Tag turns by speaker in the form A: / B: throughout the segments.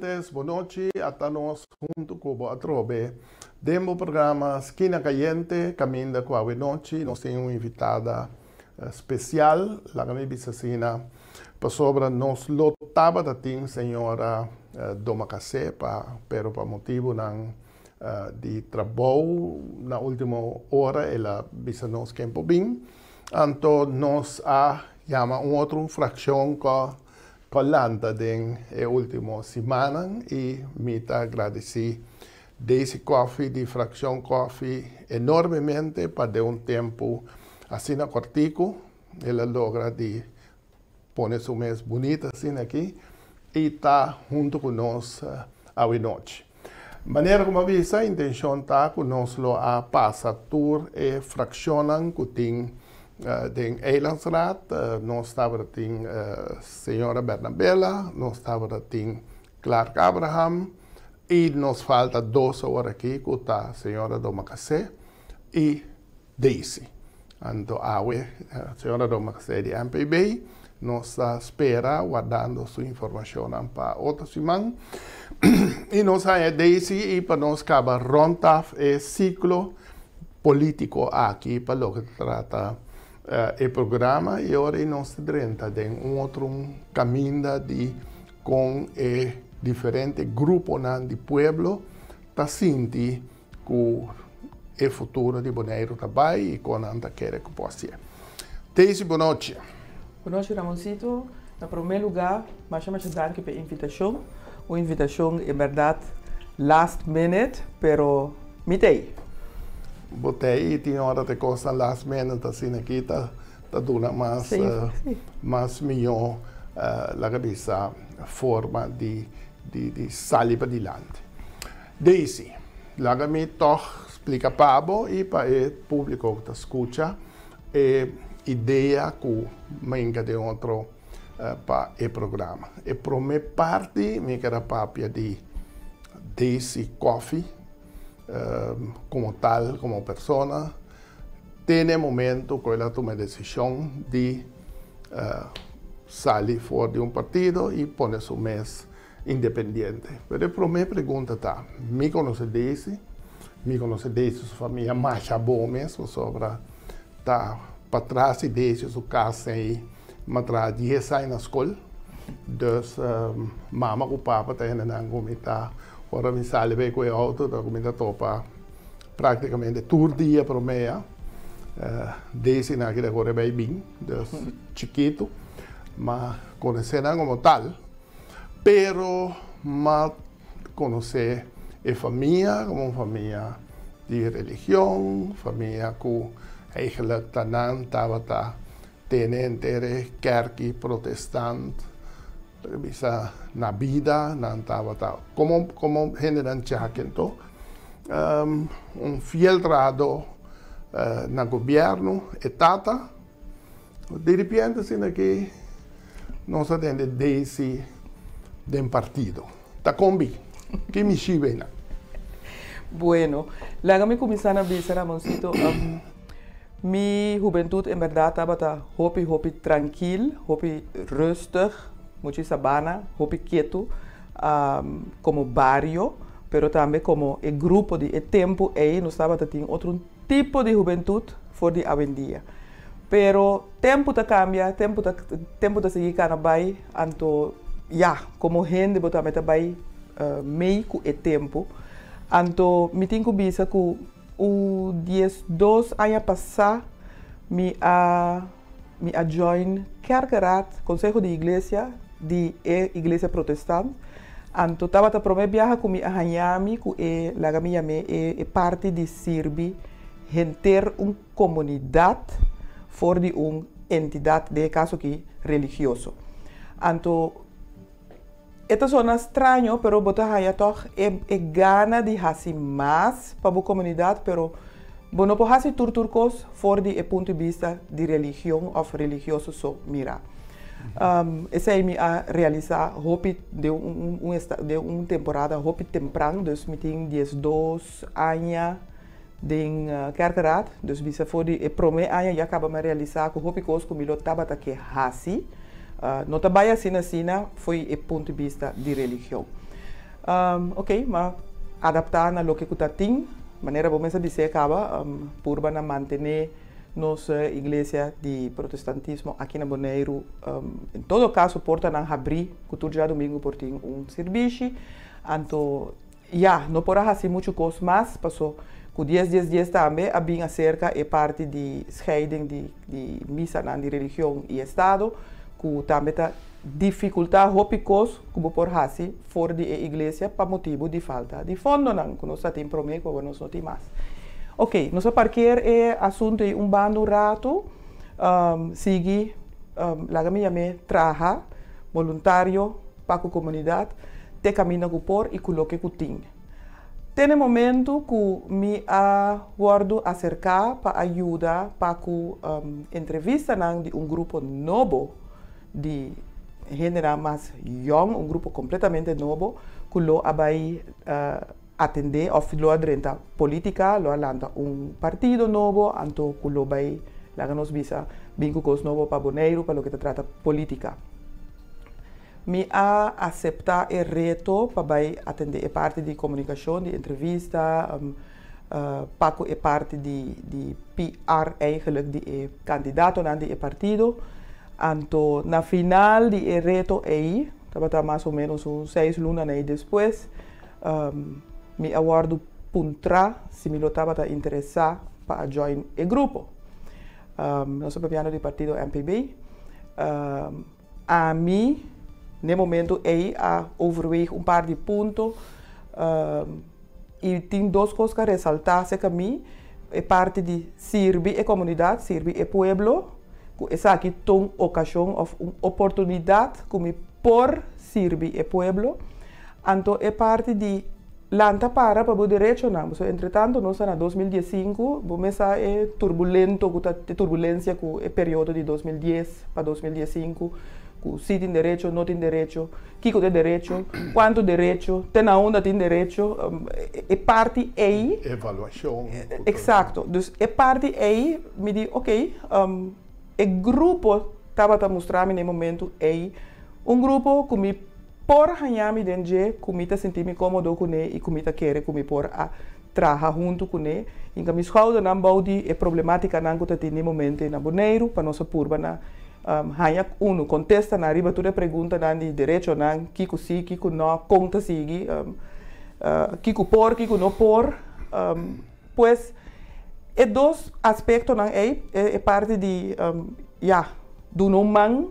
A: televidentes, boa noite. Estamos junto com o Atrobe. Demo programa Esquina Caliente, caminho com a noite. Nós temos uma invitada especial, lá que me Bissacina, para sobre nós lotava da tim senhora uh, Doma Cacé, pero para motivo não uh, de trabalho na última hora ela bisa nos campo bem. Então nós a chama um outro fração com Colanda den última semana e me agradeci desse coffee de fração coffee enormemente para um tempo assim na cortico ela logra de pôr seu mês bonita assim aqui e está junto conosco uh, a noite. Maneira como avisa, a intenção está conosco a passar tour e fraccionam que tem uh, den Eilandsraad, uh, nós estava tem uh, senhora Bernabella, nós estava tem Clark Abraham e nos falta duas horas aqui com a senhora Domacacé e Daisy. Então, a senhora Domacacé de MPB nos espera guardando sua informação para outra semana. e nós a Daisy e para nós acabar ronda o ciclo político aqui para o que trata uh, programa e agora nós temos de um outro caminho de com o diferente grupo do pueblo tá sinti que o futuro de Boneiro também e com anda quer que possa. Daisy, boa noite.
B: Boa noite, Ramoncito. Na primeiro lugar, mas chama dar pela invitação. A invitação é verdade last minute, pero mitei
A: botei tinha hora de coisa last minute assim aqui tá tá dura mais sim, uh, sim. mais melhor uh, la cabeça forma de de de sair para diante Daisy que me toch explica Pablo e para o público que escuta é ideia que menga de outro uh, para o programa e para minha parte me quero papia de Daisy Coffee Como tal, como persona, tiene momento que ella toma decisión de uh, salir fuera de un partido y poner su mes independiente. Pero por mi pregunta está, ¿me conoce Daisy? ¿Me conoce Daisy su familia más boa mesmo sobre tá para trás Daisy su casa e matra 10 anos na escola. Dus um, mama e papa têm na våra min Sallivek och jag, och då kommer jag att topa prácticamente tur día promedio uh, eh, desde na que corre bien chiquito más conocerán como tal. Pero más conocer a e familia como familia de religión familia que eigenlijk tanan tabata tiene interés kerki protestante bisa na vida, na tao tao. Como, como generan chaquento, um, un fieltrado uh, na gobierno, etata, de repente sino que no se atiende de ese de un partido. Tacombi, que me chivena.
B: Bueno, la mi comisana dice Ramoncito, um, mi juventud en verdad estaba hopi hopi tranquil, hopi rustig, Mochi Sabana, Hopi Quieto, um, como barrio, pero também como o grupo de o tempo aí nós estava tendo outro tipo de juventude for de avendia. Pero tempo tá cambia, tempo tá tempo tá seguir cana vai, anto ya, como gente bota meta vai uh, meio com o tempo. Anto me tenho bisa que o 10 2 anos passar me a me a join Kerkerat, Conselho de Igreja di e iglesia protestante. Anto tava ta prome viaja com mi ahanyami ku e laga mi yame e, e parte di sirbi henter un comunidad for di un entidad de caso que religioso. Anto Ito suena extraño, pero bota haya toch e, e gana di hasi mais para a comunidade, pero bueno, po hasi turturcos for di e punto de vista di religião of religioso so mira. Um, esse aí me a realizar hopi de um, um, de uma temporada hopi temprano, dus meteen 12 anos de uh, kerkeraad. Dus bisa voor die prome anya ya acaba me realizar com hopi kos com milo tabata que hasi. Uh, não trabalha assim assim foi o ponto de vista de religião. Um, ok, mas adaptar na lo que está ting, maneira como essa dizer acaba, um, por para manter nossa igreja de protestantismo aqui na Boneiro, um, em todo caso, porta não abrir, cultura já domingo por ter um serviço, então, já, não por assim muito coisa, mas passou com 10 dias, dias também, havia acerca e parte de scheiding de, de missa de religião e Estado, que também está dificultar hopicos como por hasi fora de igreja para motivo de falta de fundo não que nós temos problema com nós não temos mais ok nosso parquear é assunto de um bando rato um, sigue um, lá minha me traja voluntário para a comunidade te caminha com por e coloque com ting. Tem momento que me aguardo acercar para ajudar para um, entrevista de um grupo novo de genera mais young, um grupo completamente novo, que lo vai uh, atende of lo adrenta politica lo alanta un partido novo anto kulo bai laganos bisa binku kos novo pa boneiro pa lo che tratta politica. Mi ha acepta e reto pa bai atende e parte di comunicazione di entrevista um, uh, paco e parte di, di PR eigenlijk di e candidato nan di e partido. Anto na final di e reto ei tabata mais ou menos uns seis lunas aí depois um, me aguardo puntra se me estava interessado para join o grupo. Um, nós somos piano do partido MPB. Um, a mim, no momento, aí a overweeg um par de pontos um, e tem duas coisas que ressaltar, que a mim é parte de servir a comunidade, servir o pueblo, essa aqui tem uma ocasião, uma oportunidade como por servir o povo. Então, é parte de lanta para para direito não. So, entretanto, nós em 2015, vamos a é turbulento, com a turbulência com o período de 2010 para 2015, com se tem direito, não tem direito, que tem direito, quanto direito, tem aonde tem direito, um, é parte aí.
A: Evaluação.
B: Exato. Então, é parte aí, me diz, ok, um, o grupo estava a mostrar no momento é um grupo que me por que me sentir me cômodo ele e me querer que me por a trabalhar junto em que me escolhe não bode é problemática que tem no momento na boneiro para nossa purba na um, hanya uno contesta na riba toda pergunta na de direito que sim que que não conta sigue um, uh, que por que não por um, pues e dois aspectos não é, é, parte de um, ja, do não man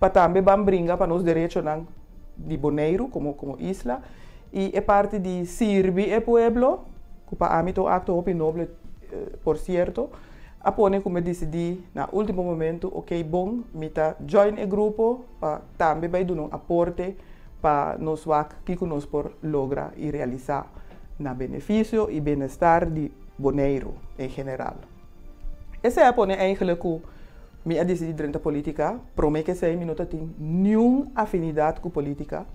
B: para também vamos brincar para nos direitos não de Bonaire como, como isla, y es parte de Sirbi, el pueblo, cupa ámbito acto opi noble, eh, por cierto, apone como decidi na último momento, ok, bon, mita join el grupo, pa tambe bai un aporte pa nos wak kiko nos por logra y realizar na beneficio y bienestar de Bonaire en general. Ese apone eigenlijk hoe me a decidir dentro da política, promete que sei, não tem nenhuma afinidade com política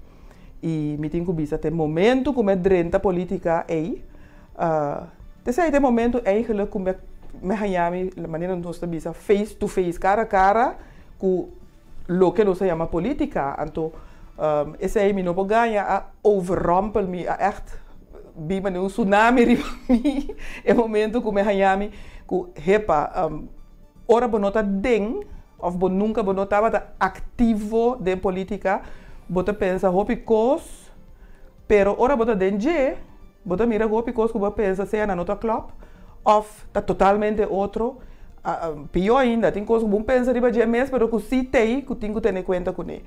B: e me tem que bisa tem momento que me dentro da política aí, uh, tem momento eigenlijk que me me hanhami a maneira nós está bisa face to face, cara a cara com lo que nós chama política, então um, esse aí me não ganha a overrompel me a echt bima um tsunami e momento que me hanhami ku hepa um, ora bonota den of bo nunca bonota bata ativo de política bota pensa hopi cos pero ora bota den je bota mira hopi cos que bota pensa seja na nota club of tá totalmente outro uh, pior ainda tem coisas que bom pensa riba je mesmo pero que si tem que tem que ter em conta com ele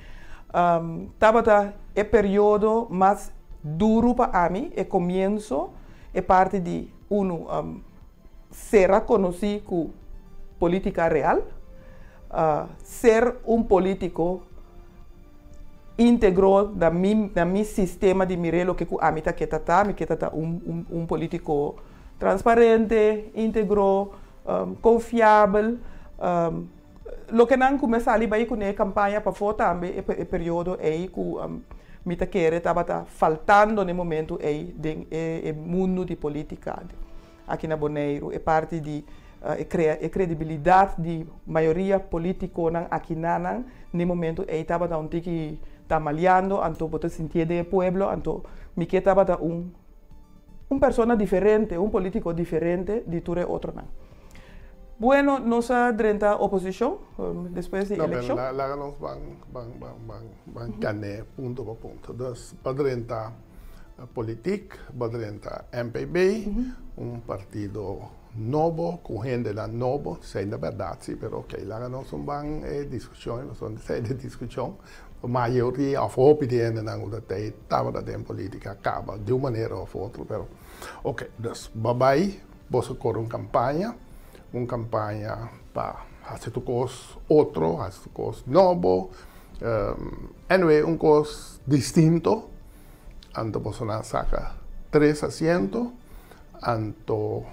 B: um, tabata é período mas duro para mim é começo é parte de um, um ser reconhecido como política real, uh, ser um político íntegro da mi, da mi sistema de mirelo que a mim tá que tá me que tá um, um, um político transparente, íntegro, um, confiável, um, lo que não começa ali vai com a campanha para fora também é período aí que um, mita querer estava tá faltando no momento aí de, é, é mundo de política aqui na Boneiro é parte de uh, é, credibilidade de maioria política aqui na no momento aí estava tá um tique está maleando, anto bota sentir de pueblo, anto mi que estaba un un persona diferente, un político diferente de ture otro no. Bueno, nos drenta oposición um, después de
A: la
B: elección.
A: La, la van, van, van, van, van ganar punto por punto. Entonces, va drenta uh, Politik, va drenta MPB, uh -huh. un partido novo, la novo, sei na verdade, ok, lá não são bem eh, discussões, não são de discussão. A maioria, of opinião na outra tem, estava da tempo política, acaba de uma maneira ou outra, pero ok, dus, babai, você corre uma campanha, uma campanha para fazer coisa outro, fazer coisa novo, um, anyway, um coisa distinto, então você saca três assentos, então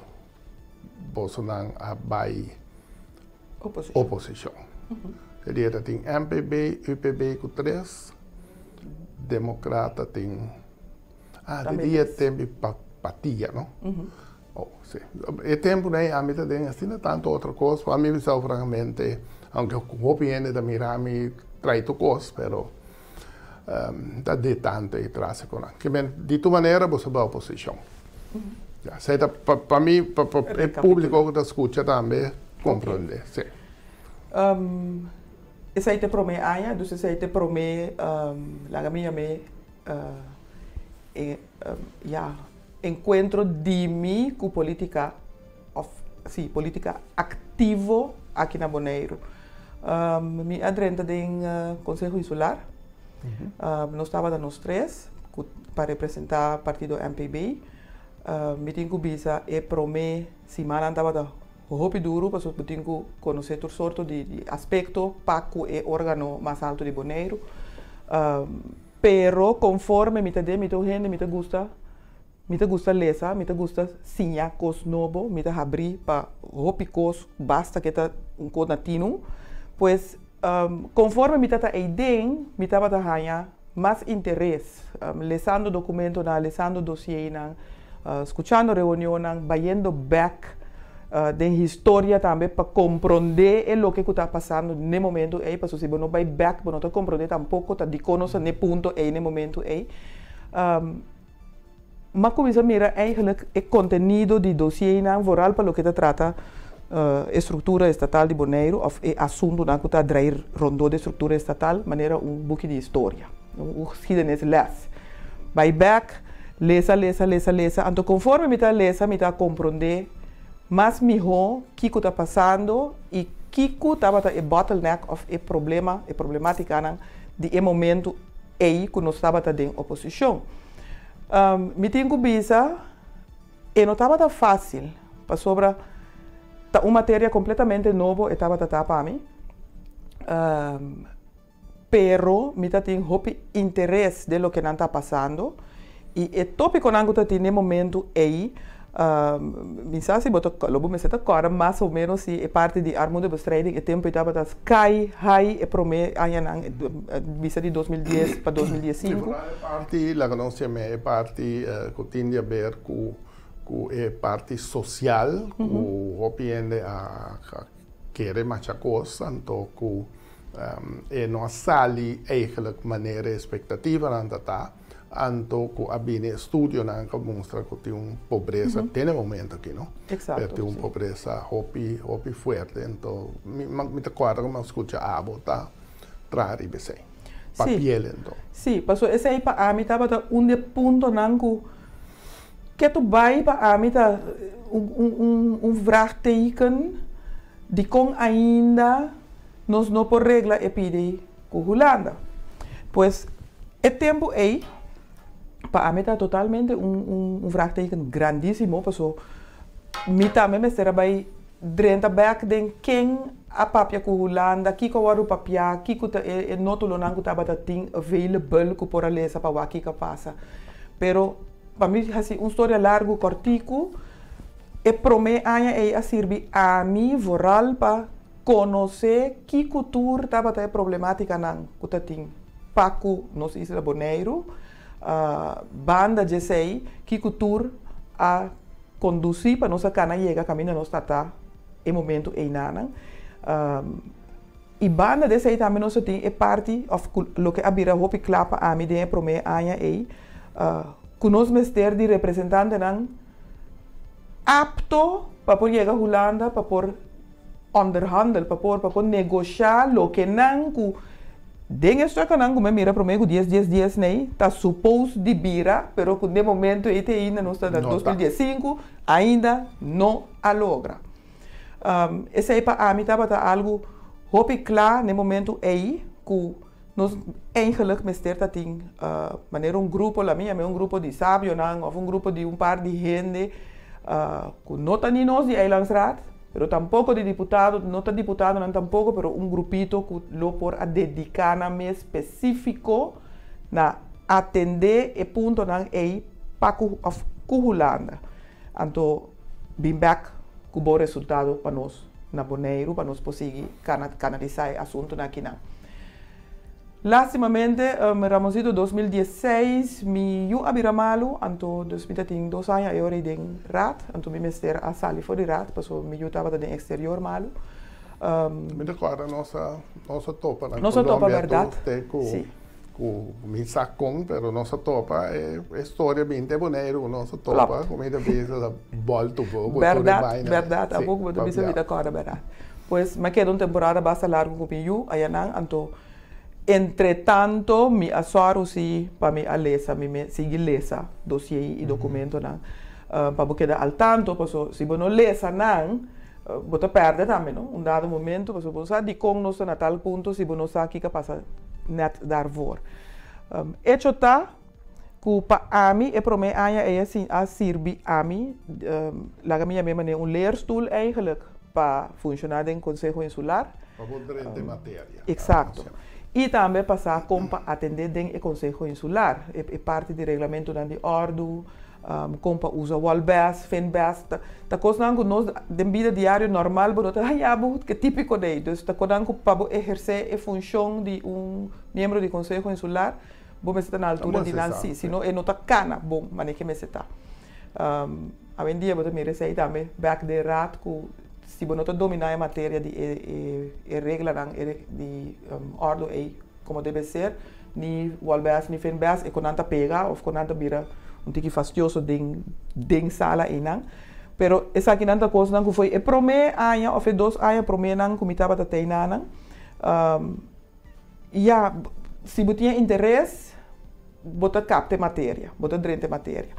A: A vai
B: oposição.
A: oposição. Uhum. Seria tem MPB, UPB com três, Democrata tem... Ah, teria tem patia, não? Uhum. Oh, sim. E tempo, né, a mim também, assim, não tanto outra coisa, a mim, francamente, aunque o opinião da Mirami traz coisa, pero um, da de tanto e traz com Que de tua maneira, você vai à oposição. Uhum. Ja, para pa, pa mim, pa, pa, é público que escuta também, compreende. Okay. Sim.
B: Um, aí te promete aia, dus esse aí te promete, um, lá minha me, uh, e, um, ja, encontro de mim com política, of, sim, política ativo aqui na Boneiro. Um, me adrenta em uh, Conselho Insular, uhum. um, nós estávamos nós três, para representar o partido MPB, uh, mitingu bisa e prome semana andava da hopi duro para mitingu conhecer todo sorto de, de aspecto paco e órgano mais alto de Boneiro. Uh, pero conforme mi te de mi te gente mi te gusta mi te gusta lesa mi te gusta sinha cos novo mi te abrir para hopi cos basta que ta um co natino pues um, conforme mi te ta eiden mi te ta hanya mais interesse um, lesando documento na lesando dossier na uh, escuchando reunión, yendo back uh, de historia también para comprender el lo que está pasando en el momento, eh, para si no va back, no te comprende tampoco, te conoce en el punto, eh, en el momento, eh. Um, ma comincia a mirare eigenlijk il contenuto di dossier in vooral per lo che si tratta uh, e struttura statale di Bonaire of eh, e assunto anche da drie rondò di struttura statale, maniera un boekje di storia, un geschiedenisles. Bij back lesa, lesa, lesa, lesa. Então, conforme me está lesa, me está compreender mais melhor o que está passando e que estava o bottleneck of o problema, a problemática de momento aí que nós estava em oposição. Um, me tenho visa e não estava fácil para sobre uma matéria completamente nova e estava para mim. Um, pero me tenho interesse de lo que não está passando. e e topi con angu tati ne momento ei, um, mi sa si boto lobo mi seta kora, mas o meno si e parte di armoedebestrijding e tempo itapa tas kai hai e prome anyanang bisa di 2010 pa 2015.
A: Parti la conosce me e parti uh, eh, cotindia ber cu cu e parti social mm -hmm. opiende a, a kere machakos anto cu um, e no assali eigenlijk maniere expectativa nantata. Tá anto ko abine studio na ka mostra ko ti un pobreza uh -huh. tiene momento aqui no
B: exacto
A: ti un pobreza hopi hopi fuerte ento mi mi te acuerdo como escucha abo ta trari bese pa
B: sí.
A: piel ento
B: sí paso ese aí pa ami tava ta un de punto nangu que tu vai pa ami ta un un un vraagteken die kon ainda nos no por regla e pide com Holanda pues é tempo aí para mí está totalmente un, un, un vraagteken grandísimo. Paso, mi também me será bij drenta back den ken a papia ku Holanda, kiko waru papia, kiko ta e, e notu lo nangu tabata ting available ku por lesa pa waki ka pasa. Pero para mim assim uma história largo cortico e prome anya e a sirvi a mim vooral pa conhecer que cultura tabata é problemática nan kutating paku nos isla Bonaire uh, banda de sei que cultura a conduzir para nossa cana chega caminho nossa tata em momento em nana um, e banda desse aí também nós tem é parte of lo que abira hopi clapa a mim de prome anya aí uh, conosco mester de representante não apto para por chegar a Holanda para por onderhandel para por para por negociar lo que não cu Den que não me mira para mim 10 10 10 nem tá supposto de bira, pero com de momento este ainda não está em 2015 ainda não a logra. Um, esse aí para a mim estava algo hoop ik klaar no momento aí que nós eigenlijk mestre dat ding uh, maneira um grupo la minha é um grupo de sábio não ou um grupo de um par de gente uh, que não está nem nós de Eilandsraad pero tampoco de diputados, no tan diputados, no tampoco, pero un grupito que lo por a dedicar a me específico na atender el punto nan ei pa of kuhulanda. Anto bim back kubo resultado para nos na boneiro, para nos conseguir canalizar el asunto na kinan. Lastimamente, um, Ramosito 2016, me eu abiramalo, anto 2010 dois anos eu em rat, anto me mester a sali for de rat, passo me eu estava no exterior malo.
A: Um, me recorda nossa nossa topa na
B: Nossa topa, verdade?
A: Sim com mi sacon, pero nossa topa é, é história bem de boneiro, nossa topa, como ainda vez da volta pouco.
B: Verdade, verdade, a pouco eu também vida agora, verdade. Pois, mas queda uma temporada bastante larga com o aí não, Entre tanto, mi asuaro si pa mi alesa, mi me sigue lesa dossier y mm -hmm. documento nan. Uh, ah, pa bo queda al tanto, pues, paso si bo no lesa nan, ah, uh, bo te perde también, no? Un dado momento, pues, paso bo sa di con no a tal punto si bo no sa ki ka pasa net daarvoor. Um, hecho ta, culpa a mí, e prome anya e sin a sirbi a mí, um, laga mi llame un leer leerstoel eigenlijk, pa funcionar en consejo insular.
A: Para poder um, matéria.
B: Exato. E também passar para atender em conselho insular. É, parte do regulamento da ordem um, compa usa walbes, finbes, ta, ta kosnan ko nos de vida diário normal, pero ta hayabo que típico de então ta konan ko para exercer a função de um membro do conselho insular, bom está na altura de Nancy, senão é nota cana, bom, mas que me está. Um, a em dia, você me receita também, back de rat, se você não dominar a matéria de e, e, e regra de um, ordem como deve ser, ni walbes, ni finbes, e com nanta pega, ou com nanta bira, um tiki fastioso ding ding sala inang pero esa aqui nanta coisa nang foi e prome aya of dos aya prome nang comitaba ta teina nang um, se você tinha interesse bota capte matéria bota drente matéria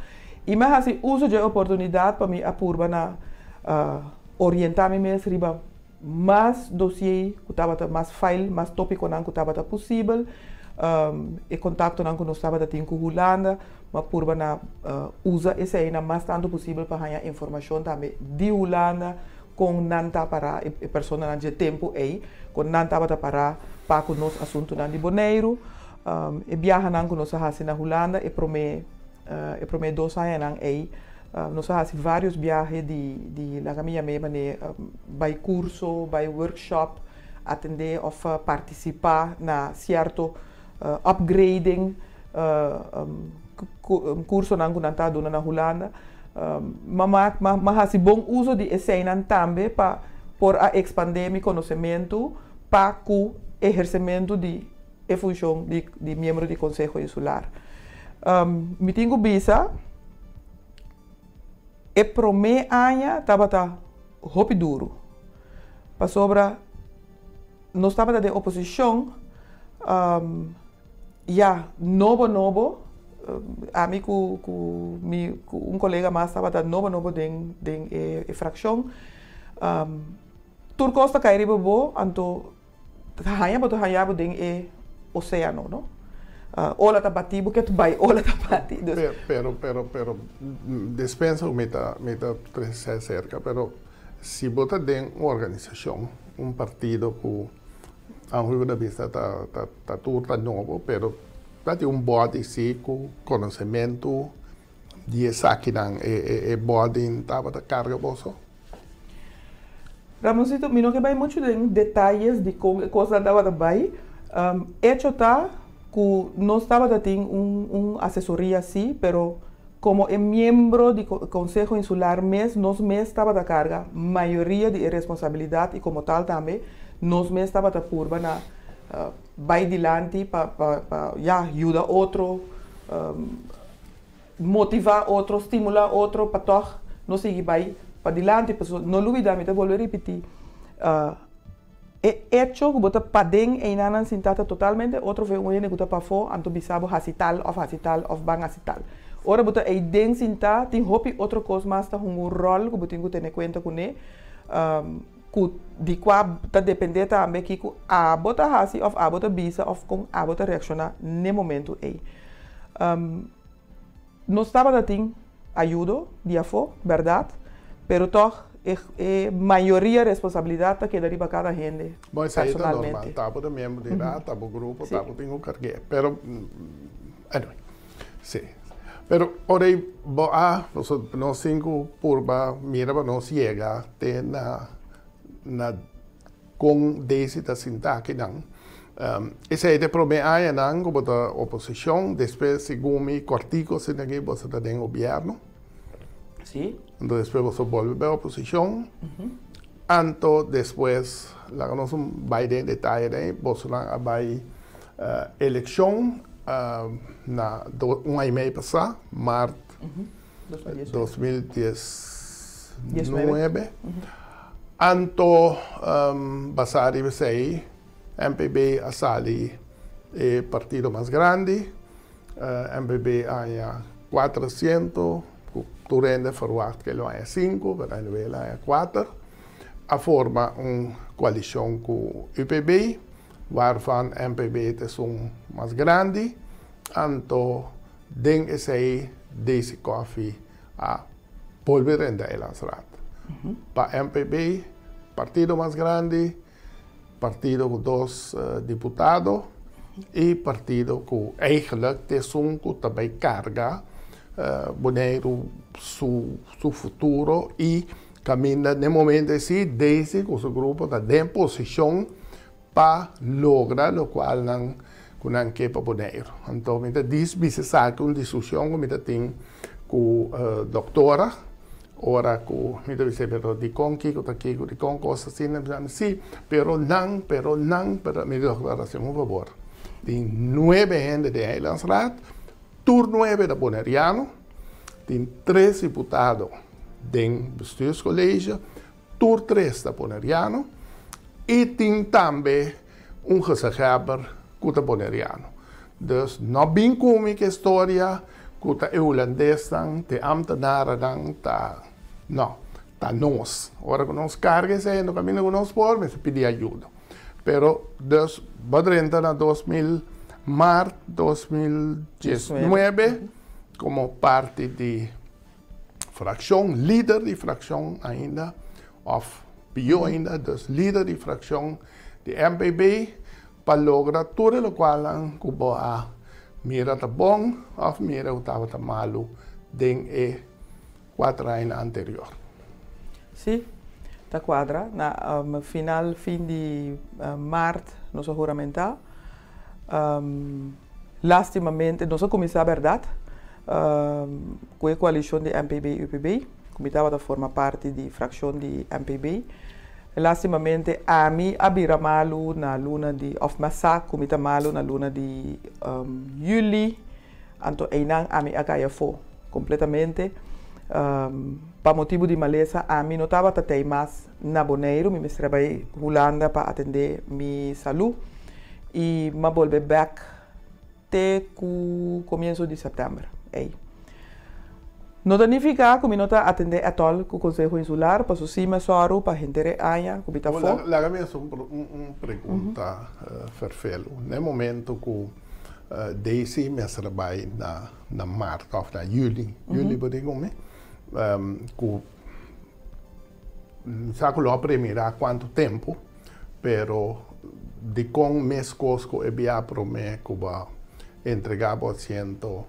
B: e mas assim uso de oportunidade para me apurba na uh, orientar me mesmo riba mais dossiê que estava mais file mais tópico não que estava possível um, e contato não que nós estava com Holanda mas por na uh, usa esse aí na mais tanto possível para ganhar informação também de Holanda com nanta para a pessoa não de tempo aí com nanta para para para com nos assunto não de boneiro um, e viaja não com nós na Holanda e prome uh, e prome dois anos aí uh, nós fazemos vários viagens de de lá minha mesma né um, vai curso vai workshop atender ou participar na certo uh, upgrading uh, um, curso na nanta dona na Holanda um, mas ma, ma, bom uso de escena também para por a expandir meu conhecimento para o exercimento de função de, de membro do Conselho Insular. Um, me tenho visa e pro me anya estava tá hopi duro. Para sobra nós estava de oposição um, já novo novo a com, um colega mais dando novo novo den den e, e fração um, turco está cair bobo anto hanya boto hanya bo den e oceano no ola batido que tu vai ola tá batido
A: pero pero pero, pero dispensa o meta meta cerca pero se bota den uma organização um partido com a um da vista tá tá tá tudo tá novo pero Dati um body si com conhecimento de saque não é é body tava da carga bolso.
B: Ramosito, mino que vai muito em detalhes de coisa andava da bai. Um, hecho tá que no estaba de tener un, un, asesoría así, pero como el miembro del Consejo Insular MES, nos MES estaba de carga, mayoría de responsabilidad y como tal también, nos MES estaba de curva na uh, vai para pa, pa, ya ayuda a otro, um, motivar otro, estimular otro, para todo, no seguir para adelante, pues, no olvidar, me te vuelvo a repetir. Uh, hecho bota padeng e nanan sintata totalmente, outro vez um ene que para fora, anto bisabo hasital, of hasital, of bang hasital. Ora bota e den sinta, tem hopi coisa mais tá um rol botinho ter conta com ele. Um, ku di qua ta depende também que ku a bota hasi of a bota bisa of com a bota reacciona ne momento e. Um, não estava da ting ajudo dia fo, verdade? Pero toch é, é maioria responsabilidade que deriva cada gente.
A: Bom, isso aí está normal. Tabo de membro de lá, tabo grupo, tabo tem um cargueiro. Pero, mm, anyway, sim. Sí. Pero ahora ah, no cinco purba, mira, no ciega, te na, na con desita sintaque dan. Um, ese es el problema hay en algo de la oposición, después según mi cortico, se tiene que vos en
B: gobierno.
A: Sí. Entonces después volvió a la oposición. Uh -huh. Entonces después, la conocen varios detalles, ¿eh? vos a haber ah, eh, elección ah, na do, un año y medio pasado, marzo uh -huh. 2019. Anto um, Basari Besei, MPB Asali, el partido más grande, uh, MPB haya 400 Turende forward que lo há 5, Venezuela há 4, a forma uma coalição com o UPB, waarvan MPB is um mais grande, anto den is hij deze koffie a volver in de Eilandsraad. Uh -huh. Para MPB, partido mais grande, partido com dois uh, deputados e partido com eigenlijk is um que também carga boneiro su, su futuro e caminha no momento assim desde que o grupo está em posição para lograr o qual não kunang ke paboneiro. Então, me diz bisa sa uma discussão que me tem com a doutora, ora com me dice pero di con que con que di con cosas assim, sim, pero não, pero não, pero me declaração um favor. Tem nove gente de Eilandsraad, tur nove da Boneriano, tem três deputados do bestuurscollege, tur três da Boneriano, e tem também um gezagheber kuta boneriano. Dus no bin kumi ke historia kuta eulandês dan, te ambtenaren dan, ta, no, ta nos. Ora con nos carga se no camino con nos por, me se pidi ajuda. Pero dus badrenta na 2000 mar 2019 como parte de fracción, líder de fracción ainda, of bio ainda, dus líder de fracción de MPB, para lograr tudo o qual ang kubo a mira ta bom of mira o tava ta malu den e quatro anos anterior.
B: Sim, tá quadra. Na um, final, fim de uh, março, nós juramentar. Um, lastimamente, nós começamos a verdade um, com a coalição de MPB e UPB. Começava a formar parte da fração de MPB. Lastimamente, a mim abira malu na luna de of masa kumita malu na luna de um, juli anto einang ami akaya fo completamente um, pa motivo de maleza a mim não estava até mais na Boneiro me trabalhei Holanda para atender minha saúde e me volver back até o começo de setembro aí não significa que não está atender a todo o Conselho Insular, para sim, mas só para gente aia, que está fora.
A: Lá me uma pergunta, uh, Ferfelo. No momento que uh, Daisy me trabalha na na março ou na juli, juli por exemplo, um, que sabe lá primeiro quanto tempo, pero de com mês cosco é via que vai entregar por cento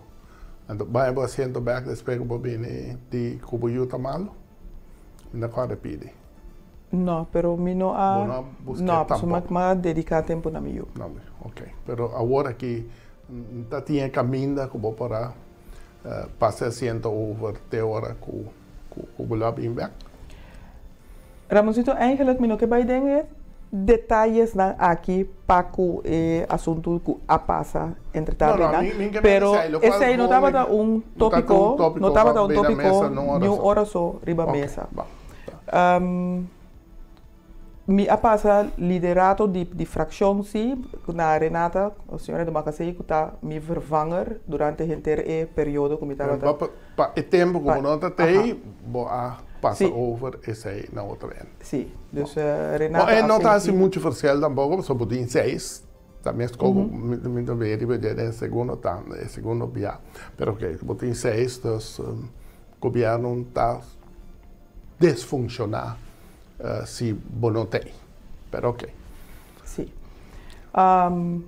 A: Ando vai ba siento back después que bobini di kubuyuta malo. Na kwa repidi.
B: No, pero mi no ha no, no pues ma, ma dedica tempo na mio.
A: No, ok. Pero agora que tá tinha caminho como para uh, passa asiento over te hora ku ku ku gulab inback.
B: Ramoncito, eigenlijk, mino que vai dengue detalles na aqui para o eh, assunto que a passa entre
A: No, no, mi- mi que
B: pero não
A: vou
B: estava
A: me-
B: um
A: não
B: tópico
A: tá um tópico
B: não estava
A: para
B: um
A: abrir a
B: tópico
A: mesa, não hora só
B: riba
A: Ok,
B: mesa.
A: va.
B: um, mi a passa liderato di, di fração sim na Renata a senhora de Macasei que está me vervanger durante o inteiro e período que me estava
A: Pa, pa, pa, e tempo como
B: Pa-
A: tá aí, vou a passa
B: Sim.
A: over esse aí na outra end.
B: sim dus uh,
A: Bom,
B: Renata
A: e não está
B: assim,
A: muito oficial tampoco, só botin seis. Também estou muito bem, porque é segundo tanda, é segundo via. Pero ok, botin seis, então um, o governo está desfuncionar uh, se bom não tem. Pero ok.
B: Sim. Um,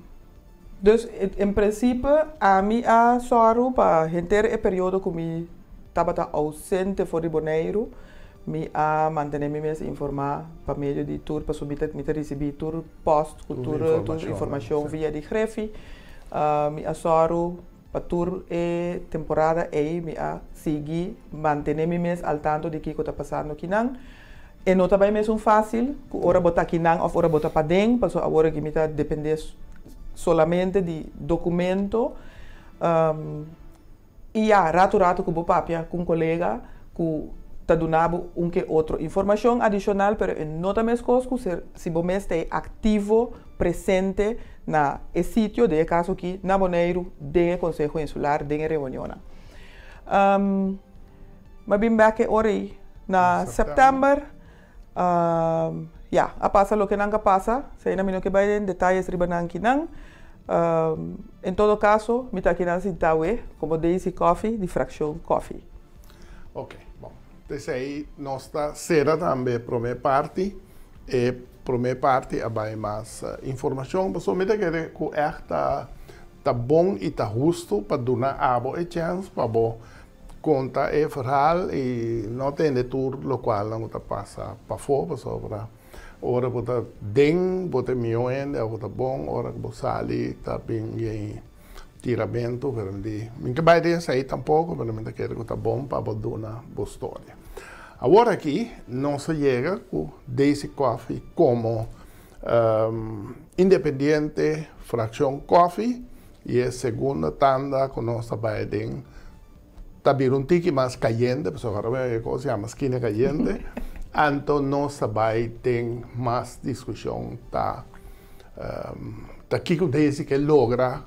B: dus in, in principe, a mim a soru para inteiro o período que me estava ausente for de Boneiro, me a manter me mesmo informar para meio de tour para subir me receber tour post
A: tour informação,
B: via de grefe. Uh, me a soru para tour e temporada e me a seguir manter me mesmo al tanto de que está passando aqui não. E não também mesmo fácil, que ora botar aqui não, ou ora botar para dentro, porque agora que me está depender solamente de documento. Um, e já, rato rato que vou papia com um colega que tadunabo un que otro información adicional, pero en nota mes cosco, si vos esté activo, presente na el sitio de caso que na Boneiro, de Consejo Insular, de reunión. Um, maar ben back ori na
A: september.
B: Um, ya, a pasa lo que nanga pasa, se na mino que vayan detalles ribanan kinang. Um, en todo caso, mi taquinan si tawe, como dice coffee, difracción coffee.
A: Okay. Nós está será também para minha parte e para minha parte há mais uh, informação, mas somente que que é tá tá bom e tá justo para dar a abo e chance para bo conta e verhaal e não tem de tour lo qual não tá passa para fora sobre ora bota ding bota mioen e bota bom ora que sali tá bem em tiramento per minche vai dire sei tampoco veramente che era bom para dar uma boa história agora aqui não se chega com Daisy Coffee como um, independente fração coffee e a segunda tanda com nossa Biden. Tique mais caliente, porque agora é coisa se chama esquina caliente, então nossa vai tem mais discussão tá um, aqui com Daisy que logra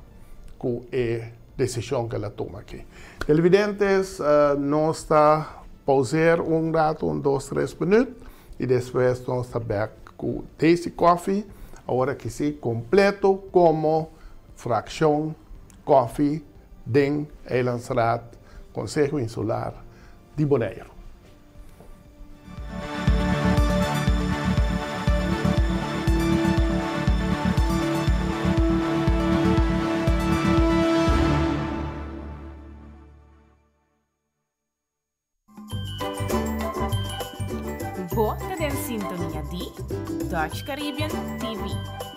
A: com a decisão que ela toma aqui. Televidentes, uh, nós está pausar um rato, um, dois, três minutos, e depois nós está back com Daisy Coffee, agora que sim, completo como fração coffee den Eilandsraad Consejo Insular de Bonaire.
C: Caribbean TV.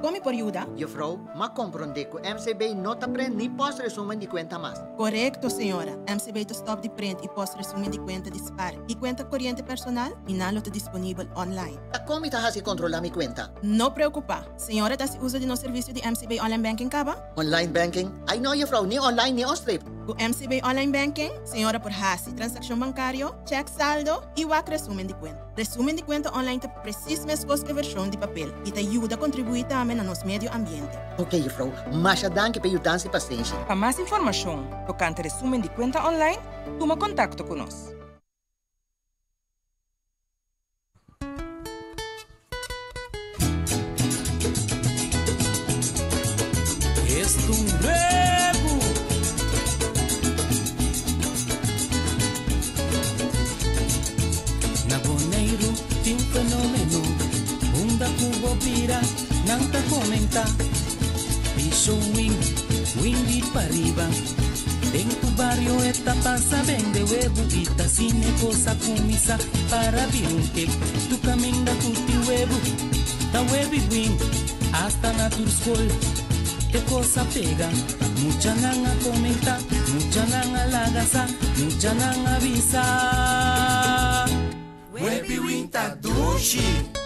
D: Come por ayuda?
E: Juffrouw, ma comprende que o MCB não te prende nem pós resumen de conta mais.
D: Correcto, senhora. MCB to stop de print e post resumen de conta dispar. E conta corriente personal, inalo te disponível online.
E: Ta como está a controlar mi conta?
D: No preocupa. Senhora, dá se uso de no serviço de MCB Online Banking kaba?
E: Online banking? Ai não, juffrouw, nem online nem ostrip.
D: O MCB Online Banking, senhora por hasi, transação bancário, cheque saldo e o resumen de conta. Resumen de conta online te precisa mesmo que versão de papel e te ajuda a contribuir também no nosso meio ambiente.
E: Ok, juffrouw, mas danke por ajudar e paciência.
F: Para mais informação tocante resumen de conta online, toma contato conosco.
G: Esto un nuevo Na Boneiro tem um fenômeno cubo vira, te comenta Piso wing, windy para arriba. En tu barrio esta pasa vende huevo Ita cine cosa comisa para virunque Tu camina tutti huevo Ta huevi wing hasta na tur school Que cosa pega. Mucha nanga comenta Mucha nanga lagasa Mucha nanga avisa. Webi winta dushi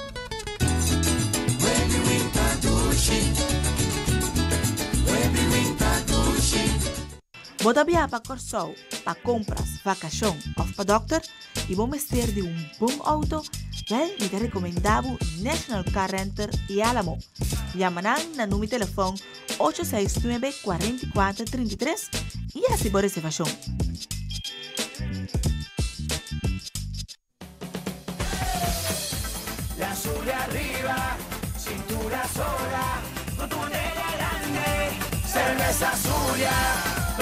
H: Bodabia para Corsou, para compras, vacación o para doctor y vos de un buen auto, te recomendabo National Car Renter y Alamo. A mi teléfono 869
G: y así por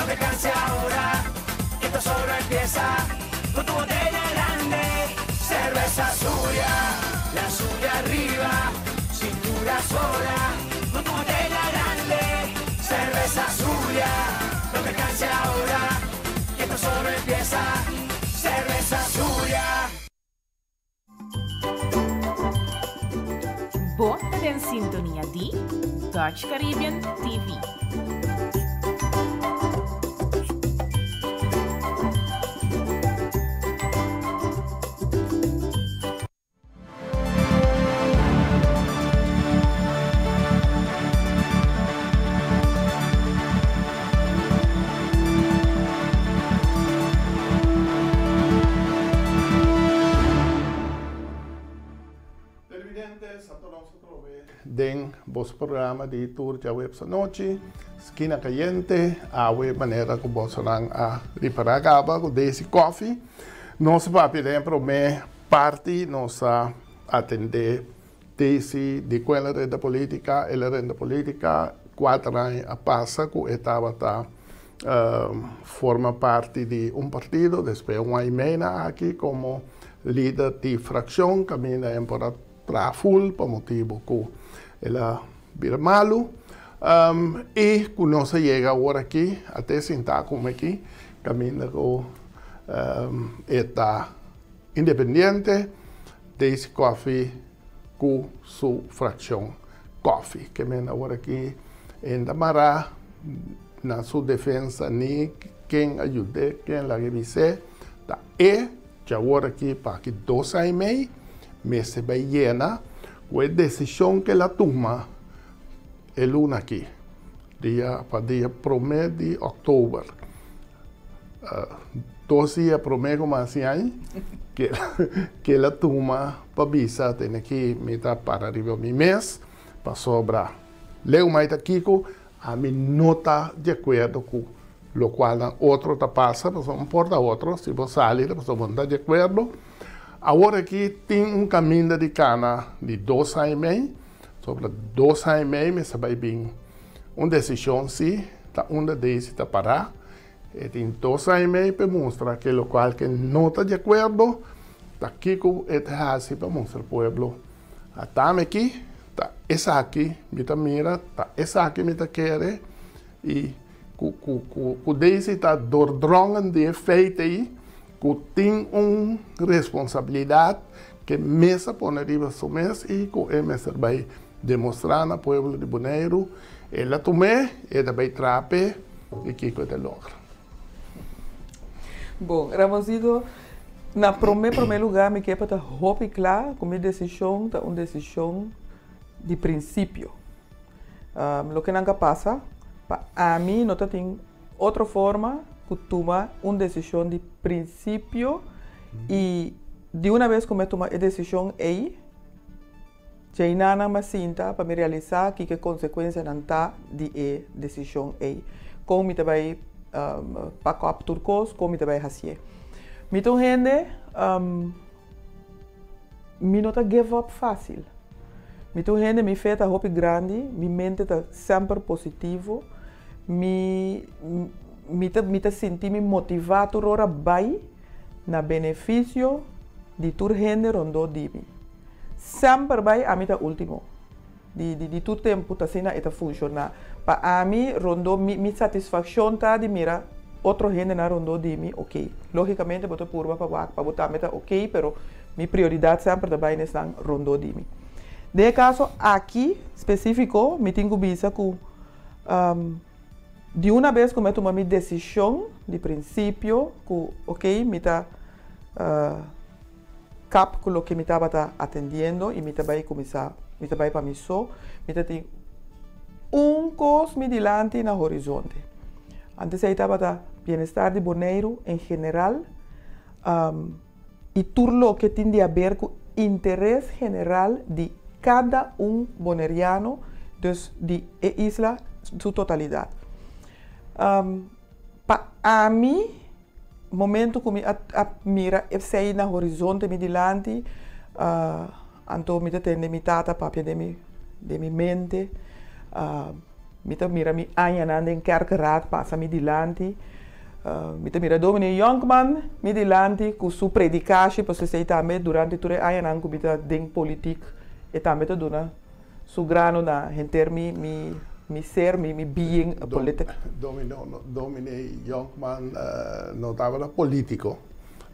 G: no te canse ahora, que esto solo empieza, con tu botella grande, cerveza suya, la suya arriba, cintura sola, con tu botella grande, cerveza suya, no te canse ahora, que esto solo empieza, cerveza suya.
C: Bota en sintonia di Dutch Caribbean TV.
A: Den vos programa de tour ya web sa noche, esquina caliente, a web manera que vos van a reparar gaba con Daisy Coffee. Nos papi dentro me parte nos a atender Daisy de quella renda política, ela renda política, quatro anos a passa que estava tá um, forma parte de um partido, depois um ano e meio aqui como líder de fração, caminha em full, por motivo que ela vira malo. Um, e quando nós chega agora aqui, até sentar como aqui, caminha com um, está independente, desse coffee com sua fração coffee, que me agora aqui em Damará, na sua defesa, nem quem ajude, quem lá revisar, tá? E, já agora aqui, para que dois anos e meio, me se vai llena, com a decisão que ela toma, é luna aqui, dia, para dia 1 de outubro. Uh, dois dias para o mês como assim, que, que ela toma para visa, tem aqui, me dá para arriba mi mês, para sobrar. Leu mais aqui, a mim não está de acordo com o qual outro está passa, mas não importa outro, se você sair, você não está de acordo. Agora aqui tem um caminho de cana de dois anos meio, sobre dois anos meio, mas vai vir uma decisão, sim, tá, uma deles está parar, e tem dois anos meio para mostrar que o qual que não está de acordo, está aqui com o assim para mostrar ao povo, estamos aqui, tá, essa aqui, me tá mira, tá, essa aqui me tá querer, e com o desse está dordrongan de feito aí, que tem uma responsabilidade que mesa pone arriba su mes y con el mes vai demonstrar al pueblo de Bonaire, ela tomé, ela vai trape e que coisa logra.
B: Bom, Ramosito, na primeiro, primeiro lugar, me quer para roupa claro, com minha decisão, tá uma decisão de princípio. Um, o que não passa, a mim não tem outra forma que tomar uma decisão de princípio e de uma vez que eu tomar a decisão aí, já não me sinta para me realizar que que consequência não está de a decisão aí. Como me também um, para capturar coisas, como me também fazer. Então, gente, um, me não give up fácil. Então, gente, me fez a roupa grande, me mente está sempre positivo, me mite, mite sentimi motivator ora bai na beneficio di tur gender ondo dibi. Sempre bai amita ultimo. Di, di, di tu tempo ta sina eta funziona. Pa a ami rondo mi, mi satisfaction ta di mira otro gender na rondo dimi, ok. Logicamente boto purba pa wak pa bota meta ok, pero mi prioridad sempre da bai nesan rondo dimi. De caso, aqui específico, me tenho bisa com um, de uma vez que eu tomo minha decisão de princípio, que, ok, me está uh, cap com o que me estava tá atendendo e me vai começar, me vai para mim só, me tem um cos me delante no horizonte. Antes eu estava tá bem-estar de boneiro em geral um, e tudo o que tem a ver com interesse general de cada um boneriano, dus de isla, sua totalidade. Um, pa a mim, momento que a, a mira e sei na horizonte mi dilanti, uh, anto mi te mi tata papia de mi, de mi mente, uh, mi te mira mi anjanande in kerkeraad passa mi dilanti, uh, mi te mira domine Jonkman mi dilanti cu su predicatie posso sei tame durante ture anjanan cu mi te ding politiek e tame te dona su grano na henter mi mi mi ser, mi, mi being
A: Dom,
B: político.
A: Domino, no, Domine Youngman uh, no estaba político,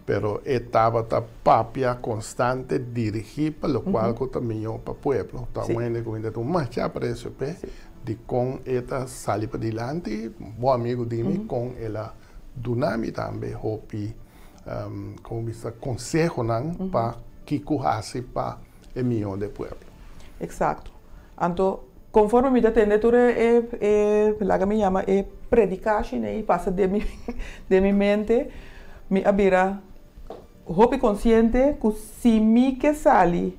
A: pero estaba ta papia constante dirigir para lo cual uh -huh. también para pueblo. Está
B: Sí.
A: bueno con tu marcha preso pe de con esta salir para adelante, bom amigo de mim com ela dunami também hopi um, com esse consejo nan para que corrasse para o milhão de pueblo.
B: Exacto. Anto, conforme mi atende tu e, e, la que me llama e predicación e pasa de mi, de mi mente, mi abira hopi consciente que si mi que sali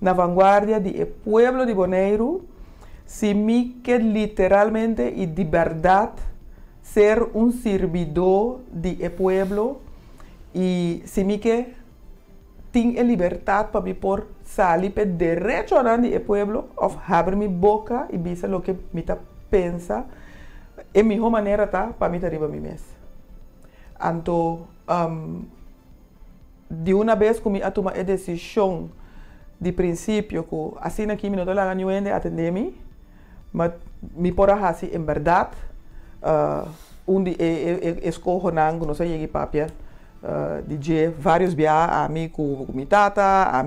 B: na vanguardia de e pueblo de Bonaire, si mi que literalmente y de verdad ser un servidor de e pueblo. Y si mi que tenho a liberdade para me por salí pe derecho andando el pueblo, of abre mi boca y dice lo que mi ta pensa, en mi manera ta, para mí arriba mi mes. Anto, um, de una vez que mi a tomar decisión de principio, que así aquí no te la ganó en atenderme, pero mi por así en verdad, uh, un día eh, eh, eh, escojo nango, no sé, llegué papier, uh, DJ vários viagens, a mim com, com minha tata, a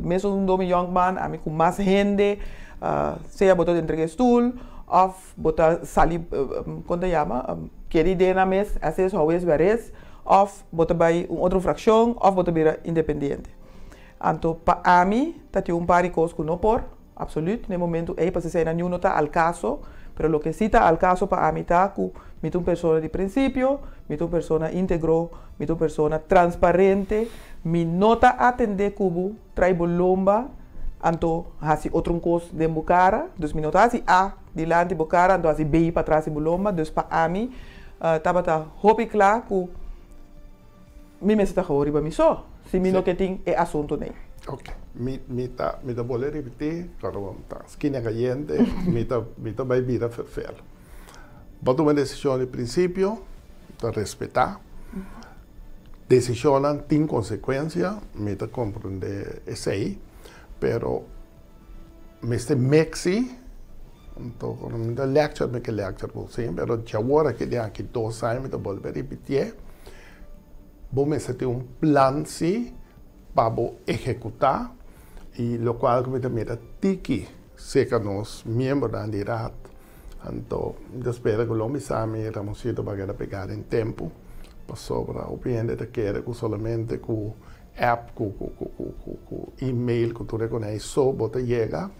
B: mesmo um nome Youngman, a mim com mais gente, uh, seja botar dentro do stool, ou botar salir, uh, como se chama, um, querer na mesa, às vezes, talvez, várias, ou botar by uma outra fração, ou botar bem independente. Então, para a tá tem um par de coisas que não por, absoluto, no momento, é para ser nenhum não está al caso, Pero lo que cita al caso para amitaku, mito una persona de principio, mito una persona íntegro, mito una persona transparente, mi nota atende cubo, traigo lomba, anto hasi otro cos de bucara, dus mi nota hasi A, dilante bucara, anto hasi B para atrás de lomba, para ami, uh, ah, tabata hopi klar ku, mi mesita gehori mi so, si mi
A: sí.
B: no que ting asunto nei.
A: Okay mi, mita, mita både riktig, kan det vanta. Skinny caliente, mita, mita bebida ferfel. Va a tomar decisión al principio, de respetar. Decisionan sin consecuencia, mita comprende ese ahí, pero me este mexi, entonces mita lecture, me que lecture por sí, pero ya ahora que de aquí dos años, mita volver a repetir, vos me sete un plan sí, para ejecutar, y lo cual que también tiki secanos miembro de Andirat anto despera con lo misami eramos siete para pegar en tempo para sobra o bien de que solamente con app con, con, con, con email que tú reconoces so bota llega.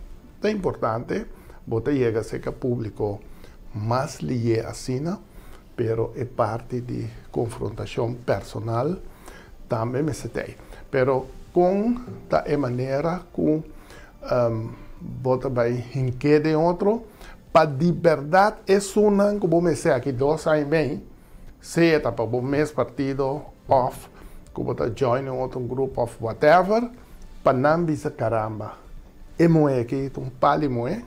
A: Es importante bota llega seca público más lié a Sina pero es parte de confrontación personal también me setei pero com da maneira com um, bota bem em que de outro, para de verdade é uma, como me sei aqui, dois anos bem, se é para o mês partido off, como tá join outro grupo of whatever, para não bisa caramba. É moe aqui, um pali moe,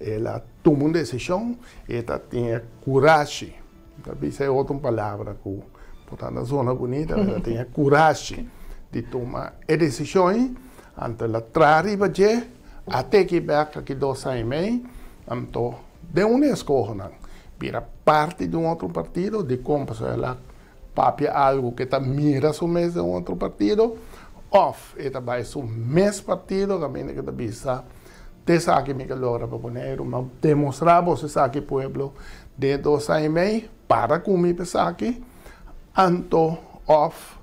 A: ela toma uma decisão, ela tem coragem, talvez é outra palavra que portanto, na zona bonita, ela tem coragem de tomar decisões, ante ela trariba de até que beca que dois anos e meio, então, de uma escola, vira parte de um outro partido, de como ela papia algo que está mira su mes de um outro partido, off, eta vai su mes partido, que mira que está bisa, te saque mi calora para poner, mas demonstrar você saque pueblo. De dois anos e meio, para comer saque, anto off,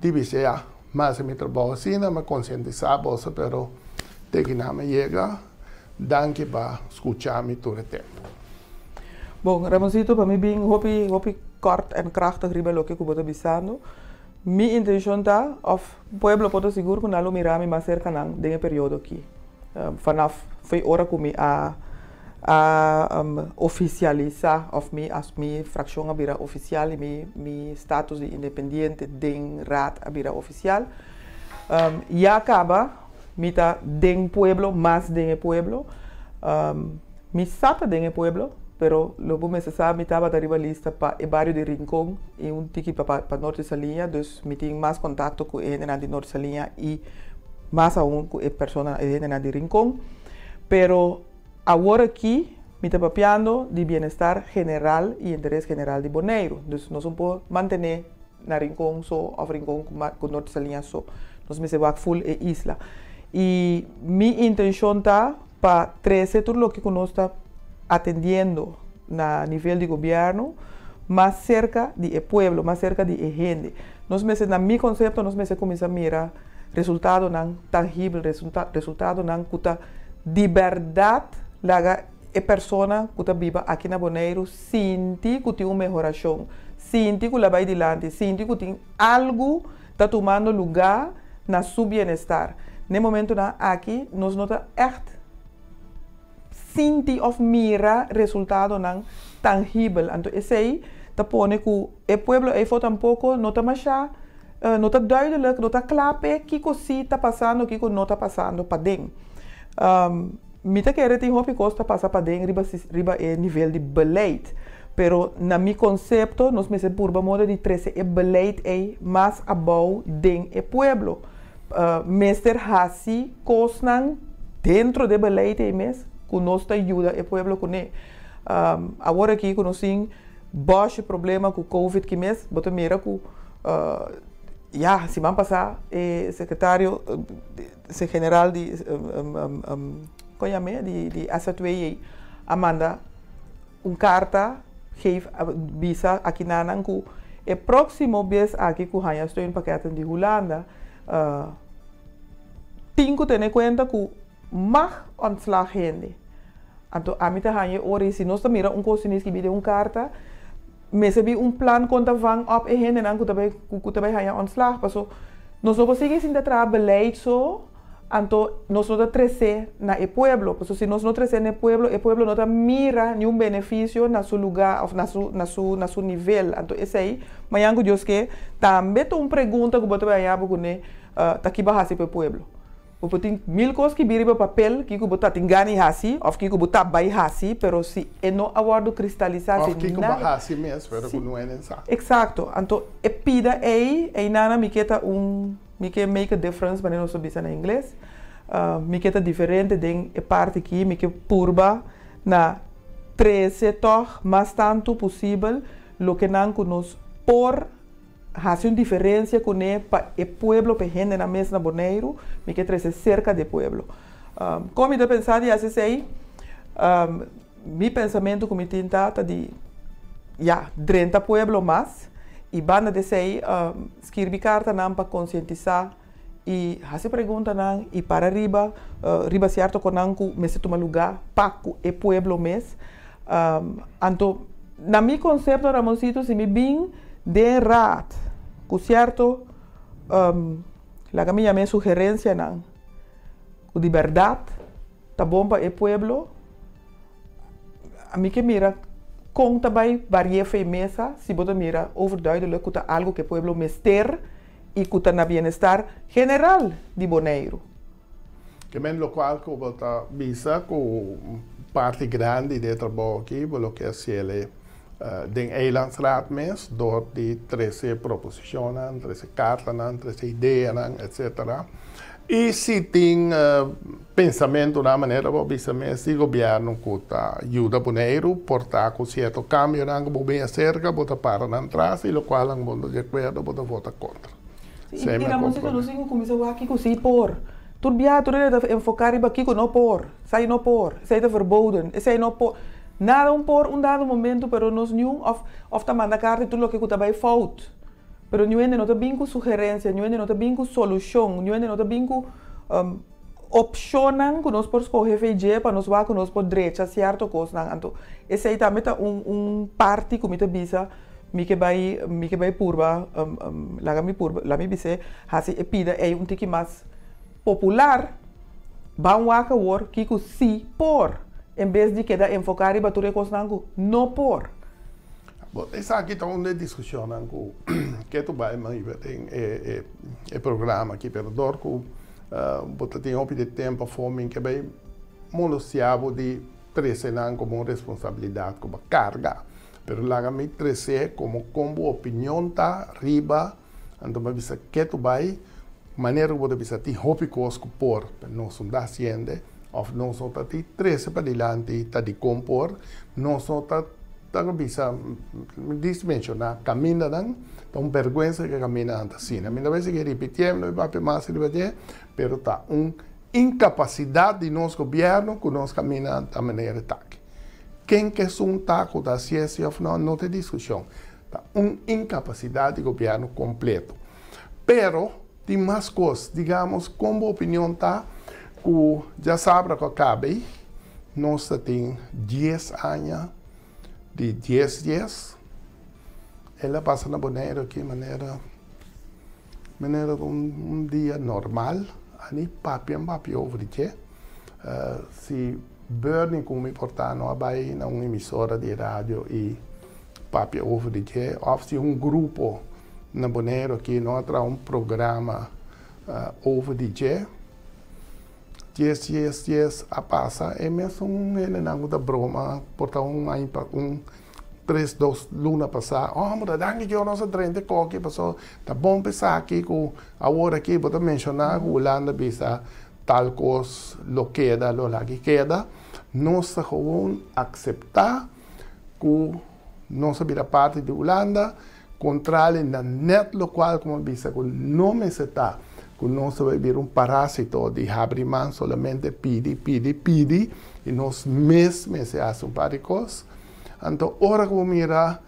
A: divisea más en mi trabajo. Sí, no me concientizaba, pero de que me llega, dan que va escuchar mi todo el tiempo.
B: Bom, Ramoncito, para mí bien, hopi, hopi kort en krachtig ribelo que kubote bisano. Mi intention ta, of pueblo poto seguro que nalo mirami más cerca nang, de periodo ki. Um, vanaf 5 horas kumi a... Uh, a um, oficializar of mi as mi fracción abira oficial mi mi status de independiente den rat abira oficial. Um, ya acaba mita den pueblo más den pueblo. Um, mi sata den pueblo pero logo me sabe estava da lista para o bairro de Rincón e um tiki para para Norte Salinha, me tenho mais contato com ele na de Norte Salinha e mais aún ele na de Rincón. Pero Agora aqui, me está papeando de bienestar general e interés general de Boneiro. Então, nós não podemos manter na rincón so, ou rincón com Norte Salinha so. Nós me sebak full e isla. E minha intenção está para trazer tudo que nós está atendendo na nível de governo, mais cerca do povo, mais cerca de gente. Nós me na meu conceito, nós me começar a mirar resultado não tangível, resulta, resultado não cuta de verdade laga e persona que viva aqui na Boneiro sinti que tem uma melhoração, sinti que lá vai adiante, sinti que tem algo está tomando lugar na seu bem-estar. No momento na aqui, nós nota echt sinti of mira resultado nan tangível. Então, esse aí, tá pone que o pueblo aí foi tampouco não tá mais uh, não tá duidelijk, não tá claro que coisa está passando, que não está passando para dentro. Um, Mita querer tem hopi costa passar para dentro, riba, riba é nível de beleid. Pero na mi concepto, nós me se purba modo de trece e beleid é mais abau den e pueblo. Uh, Mester Hassi, cosnan dentro de beleid é mesmo, conosco ajuda o povo com um, agora aqui conhecem baixo problema com Covid que mês, bota mira com uh, já se vão passar eh, secretário eh, general de um, um, um, é de de ASATWI Amanda uma carta geef visa aqui na Nanku e próximo vez aqui Hanya estou em paquete de Holanda uh, que ter em conta que mag ontslag gente. Anto amita hanye ori si nós mira um cosinis que bide um carta, me se um plan conta vang op e hende nan kuta bay kuta bay hanye ontslag, paso nós não conseguimos ainda trabalhar beleid so, anto nós não trece na e pueblo, se nós não trece na pueblo, e pueblo não mira nenhum benefício na seu lugar, ou na seu na seu na seu nível, anto esse aí, mas yango Deus que também tô uma pergunta que botar bay abo kune, uh, tá aqui bahasi pe pueblo. Porque tem mil coisas que viram papel que botar tem gani hasi, ou que botar bai hasi, pero se é não aguardo cristalizar
A: se que botar hasi mesmo, que não é necessário.
B: Exato. Então, é pida aí, é nada me um, que make a difference, não sou bisa na inglês. Uh, me queda diferente de é parte aqui, que purba na 13 toch, mas tanto possível, lo que não nos por hace diferença com o pa e pueblo pe gente na mesa na Boneiro, me que trazer cerca do pueblo. Um, como eu pensar e assim sei, um, meu pensamento como tinta tá de ja, 30 pueblo mais i banda desei um, skirbi carta nan pa conscientizar e hasi pergunta nan e para riba uh, ah, riba certo konanku mese tuma lugar paku e pueblo mes. Um, anto na mi concepto Ramoncito si mi bin de rat ku certo um, la que me llamé sugerencia nan ku di verdad ta bomba e pueblo a mi que mira conta bij variëve mesa, si mira overduidelijk kuta algo que pueblo mester e kuta na bienestar general de Boneiro.
A: Que men lo qual que bota visa com parte grande de trabalho aqui, lo que é ele uh, den eilandsraad mes, door die 13 propositionen, 13 kaarten, 13 ideeën, etc. E se tem uh, pensamento na maneira bisa mesmo o governo que ajuda Boneiro portar com certo câmbio não que bem cerca bota para na atrás e o qual não bota de acordo bota vota contra.
B: E a música sei como isso aqui com si por Turbia, tu deve enfocar em aqui com não por, sai não por, sai de verboden, sai não por. Nada um por um dado momento, pero nos nenhum of of ta manda carta tudo o que tu vai fault. Pero te bingo sugerência, não ainda não te bingo solução, não ainda não te bingo um, opcionan que nós por escolher feijão para nós vá que nós por direita certo coisa não então esse aí também tá um um parte que me bisa mi que vai mi que vai purba um, um, lá mi purba lá mi bise hasi e pida é um tique mais popular vão lá que war que si por em vez de queda enfocar e bater coisa não não por
A: Bom, essa aqui está uma discussão com que tu vai mas tem é, é, é programa aqui pelo Dorco uh, bota tem de tempo fome que vai monunciado de trazer como responsabilidade como carga. Pero lá me trazer como como opinião tá riba então vai bisa que tu vai maneira que você bisa ti hopi cosco por não são da ciende of não são tá ti trazer para diante tá de compor não são tá Tako bisa mencionar camina dan, então vergüenza que camina assim. A minha vez que repetimos, não vai mais repetir, pero tá um incapacidade de nosso governo que nós camina da maneira que Quem que é um taco da ciência não não tem discussão. Tá uma incapacidade de governo completo. Pero tem mais coisas, digamos, como opinião tá, que já sabe que acabei, nós temos 10 anos de 10 dias. Ela passa na aqui de maneira, maneira um, um dia normal. Ani papi um papi over de uh, Se burning como importar não vai na uma emissora de rádio e papi ou se um grupo na Boneiro aqui não terá um programa uh, over de yes, yes, yes, a passa. É mesmo um ele não da broma, portar um um três dos luna passar. Oh, mas danke que eu nossa trente coque passou. Tá bom pensar aqui com a hora aqui, vou mencionar que Holanda bisa tal coisa lo queda, lo lá que queda. Nós vamos aceitar que nossa vira parte de Holanda, controle na net lo qual como bisa que não me se está no sobrevivir un parásito de Habriman, solamente pide, pide, pide, y nos mismos se hacen paricos. Entonces, ahora que mira,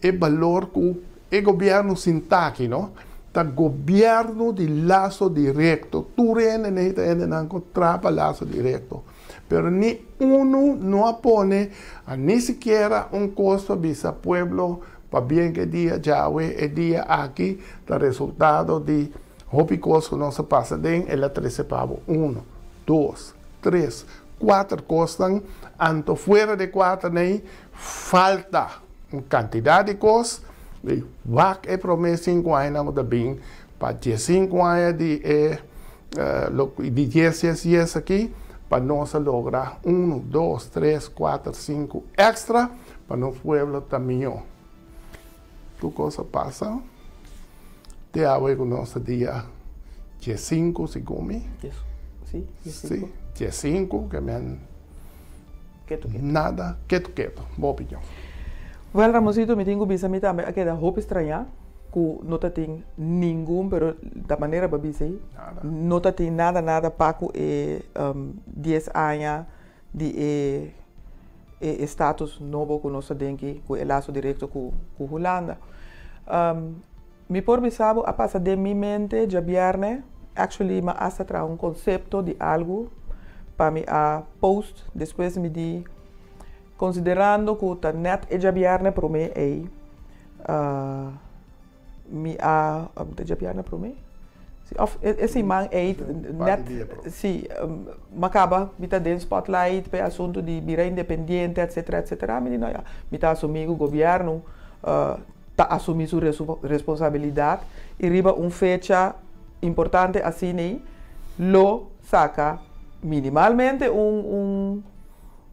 A: el valor que el gobierno sintaki, ¿no? El gobierno de lazo directo, tú rene necesitas trapa lazo directo. Pero ni uno no pone a ni siquiera un costo visa pueblo, para bien que día Yahweh, el día aquí, el resultado de Hopi Corso não se passa de ela 13 pavo. 1, 2, 3, 4 costan, anto fuera de 4 nem falta cantidade de coisas. E vac e promessa 5 anos da bem, para 5 anos de eh, uh, de 10, 10 aqui, para nós lograr 1, 2, 3, 4, 5 extra para o pueblo também. Tu coisa passa? Te agua con nosso dia dia 5 se come.
B: Sim,
A: Sim, dia 5 que me
B: Quieto, quieto.
A: Nada, quieto, quieto. Boa opinião.
B: Well, Ramosito, me tenho bisa me também aqui da roupa estranha. que não tem nenhum, pero da maneira que eu não tem nada, nada para que um, 10 anos de e, e, status novo que nós temos que é laço direto com, com Holanda. Um, Mi pensavo a passare in mia mente già bierne, actually ma asta tra un concepto di algo, per mi a post, después mi di, considerando che ta net è già bierne per me e, uh, ah, mi a, um, già bierne per me? Sì, of, e, e si man e net, sì, um, ma caba, mi ta den spotlight per assunto di birra indipendente, eccetera, eccetera, mi di no, ja, mi ta assumigo governo, uh, ah, assumir su responsabilidad y riba una fecha importante así ni lo saca minimalmente un, un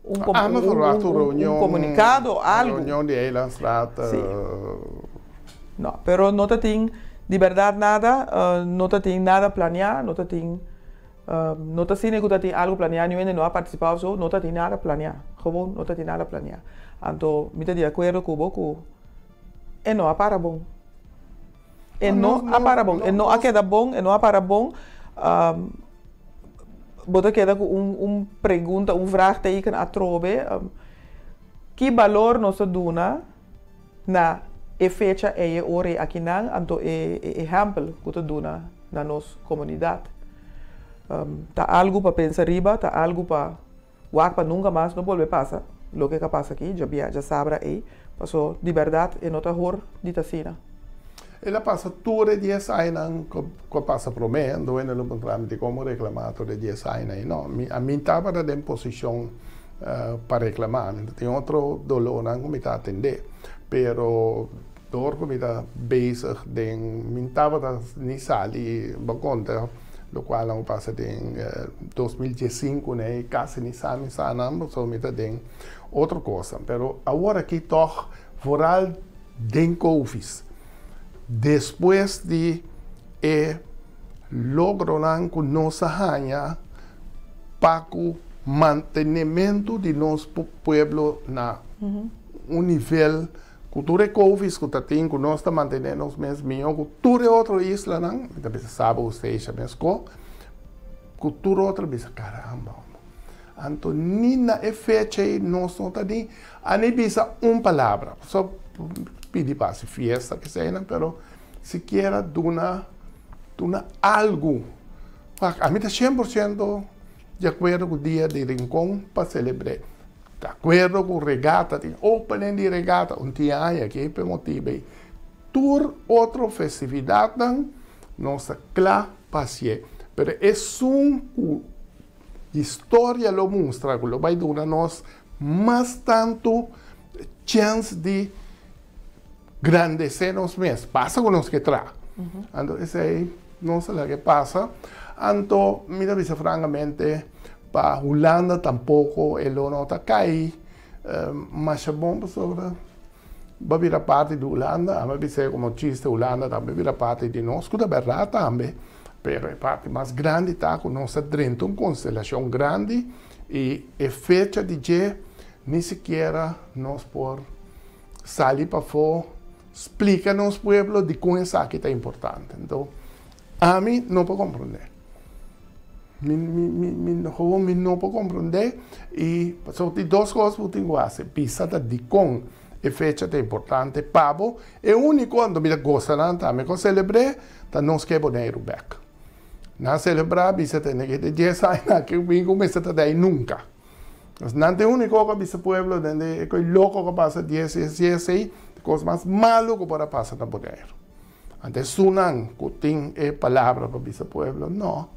B: un, ah, com
A: ah, un,
B: un, reunión, un, comunicado, algo.
A: reunión de ellas,
B: later. Sí. No, pero no te tienen de verdad nada, uh, no te tienen nada planeado, no te tienen, uh, no te tienen que te algo planeado, ni no ha participado, so, no te tienen nada planeado, Gewoon, no te tienen nada planeado. Entonces, me de acuerdo con vos, e não há para bom. E não, há para bom, e não há queda bom, e não há para bom. Um, Bota queda com um, um pergunta, um vraagteken a trobe. Um, que valor nós damos na e fecha e ore aqui não, então é, é exemplo que tu dona na nossa comunidade. Um, tá algo para pensar riba, tá algo para o nunca mais não volver passar. O que passa aqui, já já sabe aí, Pasó e di verdad en otra hora de Tacina.
A: Ela passa toda de aina que passa pro mim, ando en el trámite como reclamar toda de aina e não, a mim estava na uh, eh, para reclamar, tem outro dolor não me está atender, pero dor que me está bezig, den mim ni nem sali, contra lo qual não passa eh, den uh, 2015, né, casi ni nem s'anam, sabe, não, só den outra coisa pero agora aqui toch vooral den office depois de e lograram com nossa para o mantenimento de nosso povo na uhum. um nível cultura covid que está tendo nós está mantendo os mesmos milhões cultura outra isla não você sabe o seja mesmo cultura outra vez caramba então fecha e nós não está nem a nem bisa uma palavra só pedir para fiesta que seja pero se quer duna duna algo a mim está 100% de acordo com o dia de rincão para celebrar de acordo com regata, tem opening de regata, um dia aqui por motivo. Tur outra festividade, nossa clá paciente. Mas é um história lo mostra, que vai dar nós mais tanto chance de grandecer nos mesmos. Passa com nós que tra. Uhum. Então, esse aí, não sei o que passa. Então, mira, francamente, para Holanda tampouco ele não está cai, uh, mas é bom sobre vai virar parte de Holanda, a ser como chiste Holanda também vira parte de nós, que é verdade também, mas a parte mais grande está com nossa dentro uma constelação grande e é fecha de que nem sequer nós por sair para fora, explica nos pueblo de como isso aqui está importante. Então, a mim não pode compreender mi, mi, mi, gewoon mi no puedo comprender y son dos cosas que tengo que hacer. Pisata di con e fecha é importante, pavo, e único quando me gosta nada, me celebre, tá não esquece dinheiro back. Na celebrar, você tem que ter 10 anos, que vem começa a dar nunca. Mas não tem único que você pueblo, donde é louco que passa 10, 10, 10, 10, coisa mais malo que pode passar no poder. Antes, sunan, que tem palavra para esse pueblo, não.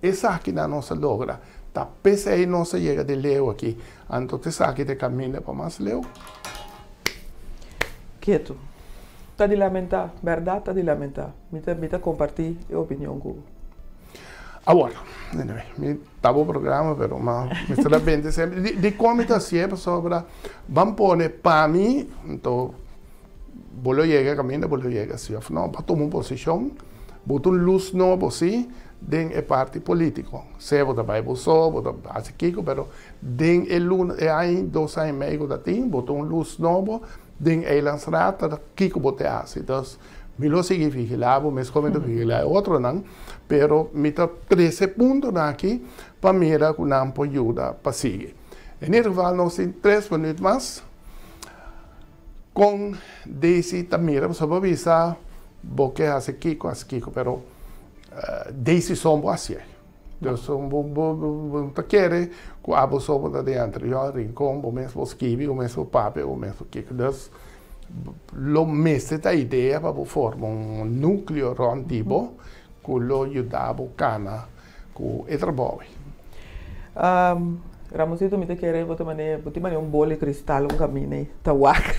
A: Esa aqui não se logra. Tá, pese aí não se chega de leu aqui. Então, essa aqui de caminho para mais leu.
B: Quieto. Está de lamentar, verdade? Está de lamentar. Me está compartilhar a opinião com
A: Agora, me estava o programa, mas me está bem sempre. De, de como está sempre sobre, vamos pôr para mim, então, vou chegar, caminho, vou chegar, se eu não, para tomar uma posição, botar luz novo, assim, den é parte político. Se vota vai bolso, vota hace kiko, pero den é luna é aí dois anos e meio da tim, botou um luz novo, den é lançada, kiko bote hace. Então, Mi lo sigue vigilado, me escondo vigilar otro nan, pero mi ta 13 puntos aqui para mira que não pode ajudar para seguir. Em geval, nós temos 3 minutos mais. Com Daisy tamira, você vai avisar, porque hace Kiko, hace Kiko, pero uh, Daisy somos assim. Então, você quer que a pessoa da dentro, eu rincon, o mesmo esquive, o mesmo papel, o mesmo Kiko. Então, lo messe da ideia para formar um núcleo rondibo que lo ajudava a cana com o trabalho.
B: Um, Ramosito, me te quer botar mané, botar mané um bolo de cristal, um caminho, tá wak.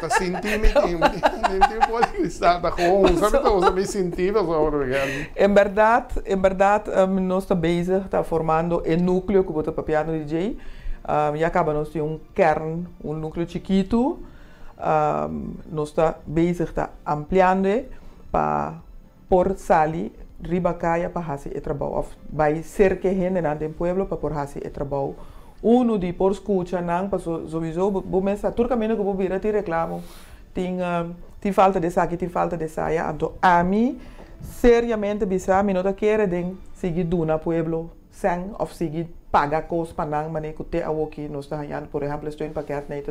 A: Tá sentindo, me tem, tem bolo de cristal, tá com, sabe, tá usando me sentir, mas obrigado.
B: Em verdade, em verdade, um, nós está bezig, está formando o núcleo que bota papiano DJ. Um, e acaba nós tem um kern, um núcleo chiquito. Um, nós está bezig, está ampliando para por sali ribacaia para fazer o trabalho. Of vai que gente no pueblo para por fazer o trabalho. Uno de por escuta não, para sowieso, bo mensa, tur caminho que bo vira te reclamo, tem uh, tem falta de saque, tem falta de saia. Então, a mim seriamente bisa, mi nota quer den seguir duna pueblo sem of seguir paga cost para não, mas que te awo que nós está por exemplo, estou em paquete, né,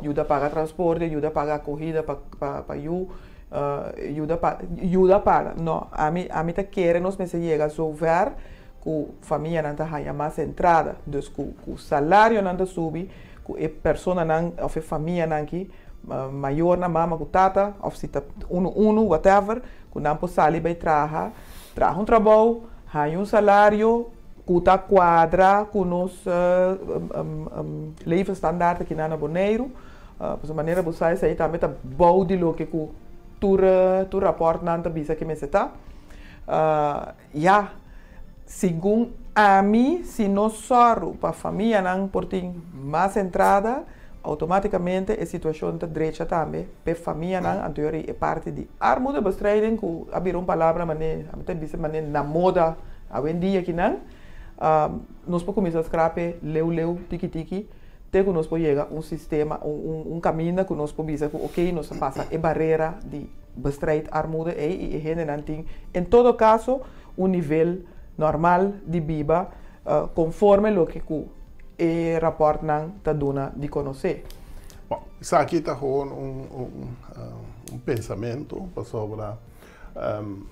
B: ajuda pagar transporte, ajuda pagar corrida para para para you uh, ajuda para ajuda para não a mim a mim tá querer nós me chega so ver que família não tá ganha mais entrada. Dus que o salário não tá subir que a pessoa não ou a família não que uh, maior na mama com tata ou se tá uno uno whatever que não pode sair para trabalhar trabalhar um trabalho ganha um salário kuta quadra com nos uh, um, um, levensstandaard que na boneiro. Uh, por maneira você sai também tá bom de lo que tur, tur rapport nanta bisa que me está. Uh, ja, segundo a mim, se não sorro para a família não portem mais entrada, automaticamente a situação da direita também, para a família não, anterior é parte de armuda bestrijding, que abrir uma palavra, mas até bisa mas na moda, hoje em dia que não, uh, nós podemos começar a escrever leu leu tiki tiki, até que nós chega um sistema, um, um, um caminho que nós podemos dizer, ok, nós passa a barreira de bestrijden armoede e, e en Em todo caso, um nível normal de vida, uh, conforme lo que o e rapport está dando de conhecer.
A: Bom, isso aqui está um, um, uh, um pensamento sobre um,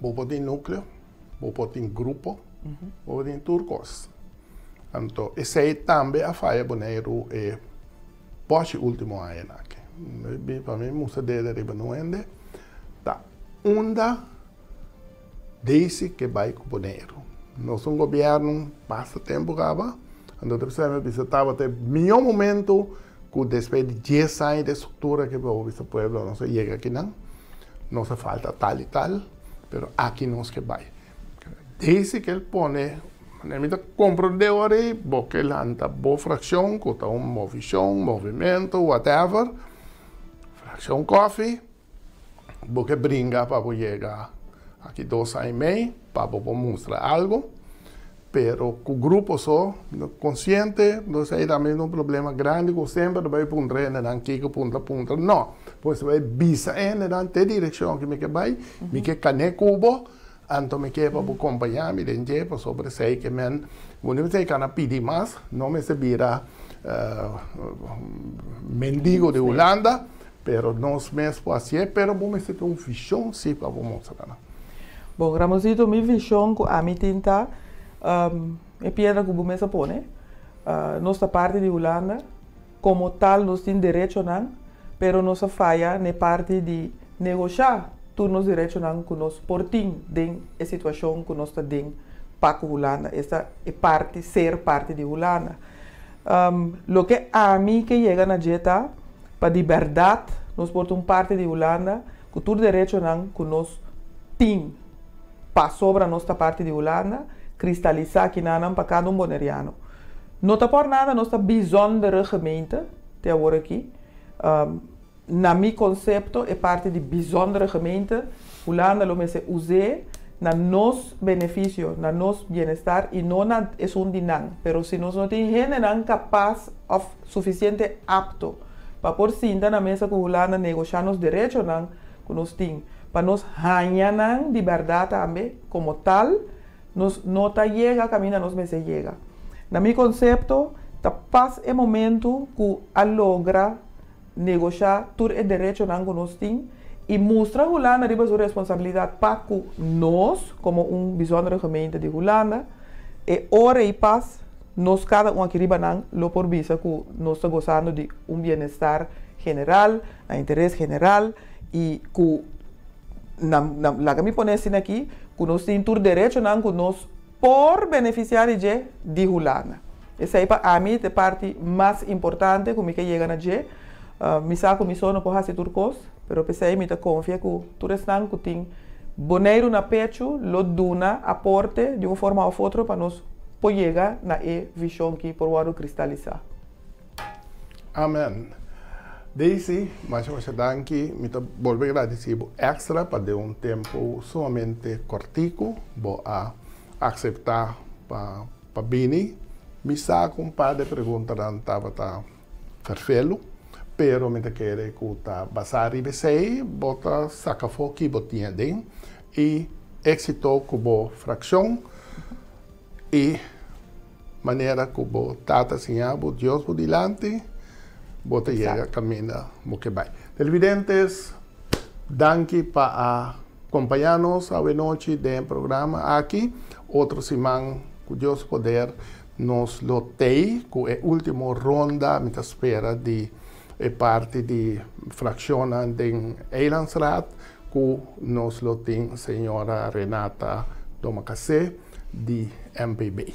A: vou poder núcleo, vou poder grupo, uhum. vou poder turcos. Então, esse aí também a falha boneiro é pode último ano aqui. Para mim, musa de riba no ende. Tá. Onda desse que vai com boneiro. Nós um governo passa tempo gaba. Então, precisamos visitar até melhor momento que depois de 10 anos de estrutura que o esse pueblo não se chega aqui não. Não se falta tal e tal, mas aqui nós que vai. Desde que ele põe Nemita compreendere porque lanta boa fração, cota um movição, movimento, whatever. Fração coffee, porque brinca para chegar aqui dois anos e meio, para mostrar algo. Pero com o grupo só, consciente, não sei também um problema grande, que sempre vai puntre na kiko punta punta. Não, pois vai bisa na direção que me que vai, me que cane cubo, antomike pa bu kompanya mi den je pa sobre sei ke men muni sei kana pidi mas nome se bira mendigo de Holanda pero nos mes po asie pero bu mese un fichon si pa bu mostrana
B: bon ramosito mi fichon ku amitinta um, ehm, e piedra ku bu mese pone uh, eh, nostra parte di Holanda come tal nos tin derecho nan pero nossa falha ne parte di negociar turnos direito não que nós portim den a situação que nós está den para Holanda essa é parte ser parte de Holanda um, lo que a mim que chega na dieta para de verdade nós portamos parte de Holanda que tudo direito não que nós tem para sobre a nossa parte de Holanda cristalizar que não para cada um boneriano. Não está por nada nossa bijzondere gemeente até agora aqui um, na mi concepto, é parte de bijzondere gemeente. Holanda lo mese use na nos beneficio, na nos bienestar y no es un dinan. Pero si nos no generan capaz of suficiente apto para por sinta na mesa con Holanda negociar nos derechos nan con nos ting. Para nos hañanan de verdad también como tal, nos nota llega, camina nos mese llega. Na mi concepto, ta paz e momento que logra negociar tudo o direito que nós temos e mostrar Holanda riba sua responsabilidade para que nós, como um bijzondere gemeente de Holanda, e hora e paz, nós cada um aqui riba não lo por visa que nós estamos gozando de um bem-estar general, a interesse general e que na, na, que me pone assim aqui, que nós temos todo direito não que nós por beneficiar de de Holanda. Essa é para mim a parte mais importante que me que chega na G. Uh, me saco me sono por fazer turcos, pero pensei me confia que tu restan que tem boneiro na pecho, lo duna aporte de uma forma ou outra para nós poder na e visão que por o cristalizar.
A: Amém. Daisy, mas eu acho que me volvo agradecido extra para de um tempo somente cortico, vou a aceitar para para bini. Me saco um par de perguntas estava tá perfeito, pero me quer que tá basar e sei, bota saca foco botinha den e éxito cubo fração e maneira cubo tata sinhabo Deus por dilante bota llega, camina, vai. Televidentes, danke para acompanhar-nos a noite do programa aqui. Outro semana, com Deus poder, nos lotei com a última ronda, me espera de é parte de fração em Eilandsrat, que nos lotem senhora Renata Domacacé, de MPB.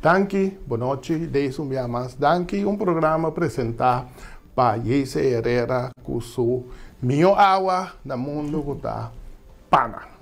A: Danke, boa noite, desde um dia mais. Danke, um programa apresentar para Jesse Herrera, que sou minha água no mundo que está pana.